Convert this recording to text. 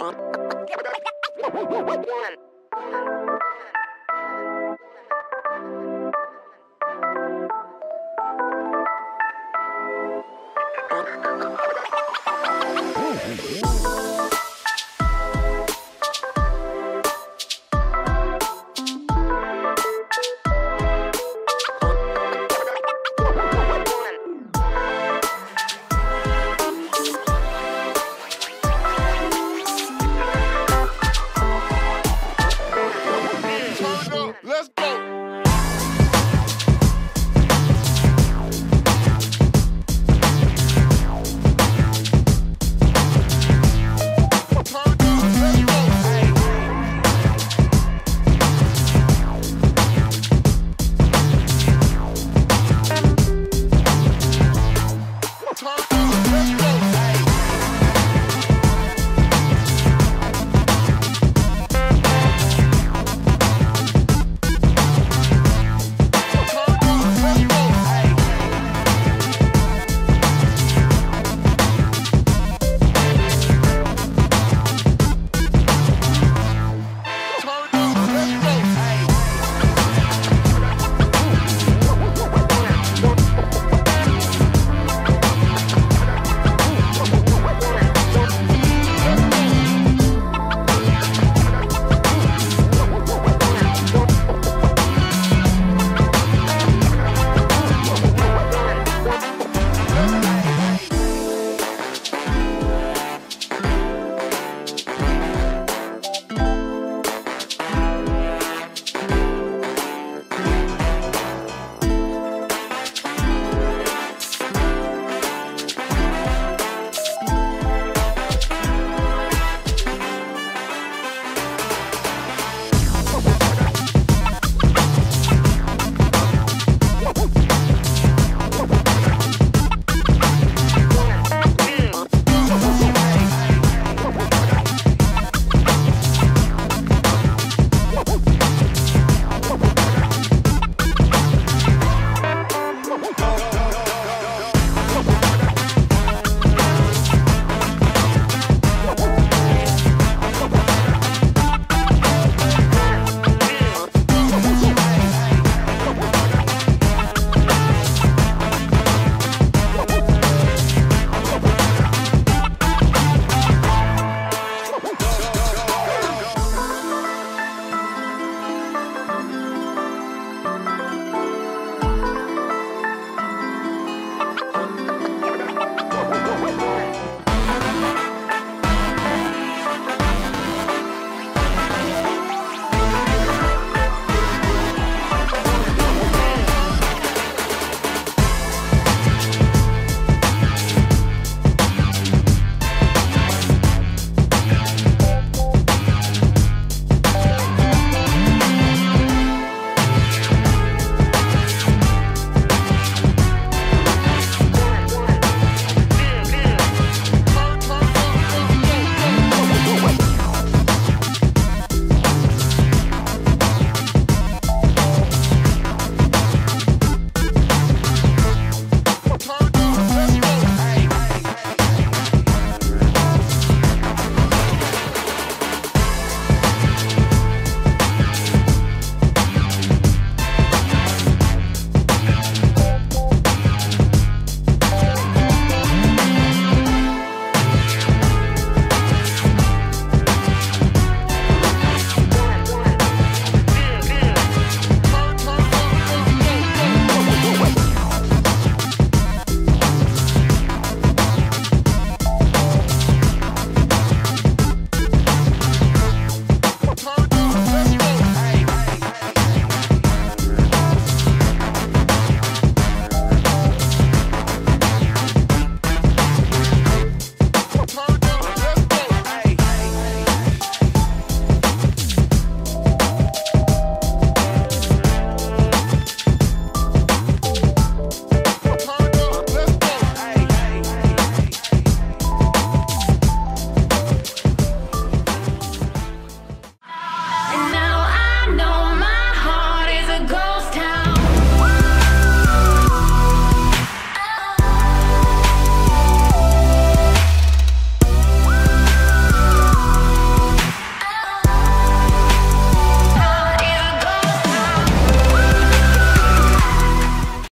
One.